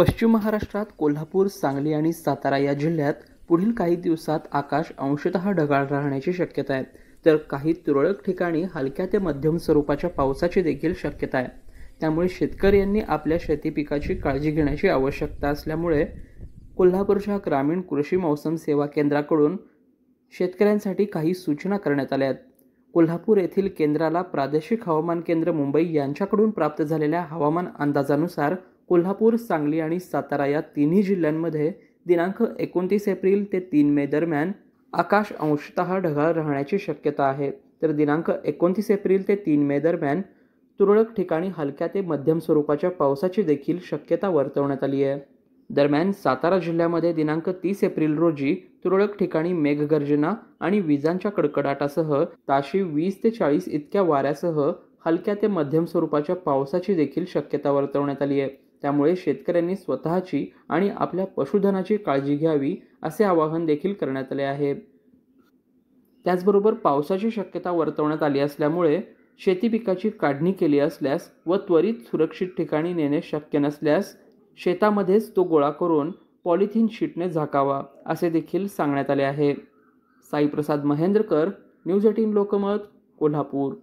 पश्चिम महाराष्ट्रात कोल्हापूर सांगली आणि सातारा या जिल्ह्यात पुढील काही दिवसात आकाश अंशतः ढगाळ राहण्याची शक्यता आहे. तर काही तुरळक ठिकाणी हलक्या ते मध्यम स्वरूपाच्या पावसाची देखील शक्यता आहे. त्यामुळे शेतकऱ्यांनी आपल्या शेती पिकाची काळजी घेण्याची आवश्यकता असल्यामुळे कोल्हापूरच्या ग्रामीण कृषी मौसम सेवा केंद्राकडून शेतकऱ्यांसाठी काही सूचना करण्यात आल्या आहेत. कोल्हापूर येथील केंद्राला प्रादेशिक हवामान केंद्र मुंबई यांच्याकडून प्राप्त झालेल्या हवामान अंदाजानुसार कोल्हापूर सांगली आणि सातारा या तिन्ही जिल्ह्यांमध्ये दिनांक एकोणतीस एप्रिल ते तीन मे दरम्यान आकाश अंशतः ढगाळ राहण्याची शक्यता आहे. तर दिनांक एकोणतीस एप्रिल ते तीन मे दरम्यान तुरळक ठिकाणी हलक्या ते मध्यम स्वरूपाच्या पावसाची देखील शक्यता वर्तवण्यात आली आहे. दरम्यान सातारा जिल्ह्यामध्ये दिनांक तीस एप्रिल रोजी तुरळक ठिकाणी मेघगर्जना आणि विजांच्या कडकडाटासह ताशी वीस ते चाळीस इतक्या वाऱ्यासह हलक्या ते मध्यम स्वरूपाच्या पावसाची देखील शक्यता वर्तवण्यात आली आहे. त्यामुळे शेतकऱ्यांनी स्वतःची आणि आपल्या पशुधनाची काळजी घ्यावी असे आवाहन देखील करण्यात आले आहे. त्याचबरोबर पावसाची शक्यता वर्तवण्यात आली असल्यामुळे शेती पिकाची काढणी केली असल्यास व त्वरित सुरक्षित ठिकाणी नेणे शक्य नसल्यास शेतामध्येच तो गोळा करून पॉलिथिन शीटने झाकावा असे देखील सांगण्यात आले आहे. Saiprasad Mahendrakar news eighteen Lokmat Kolhapur.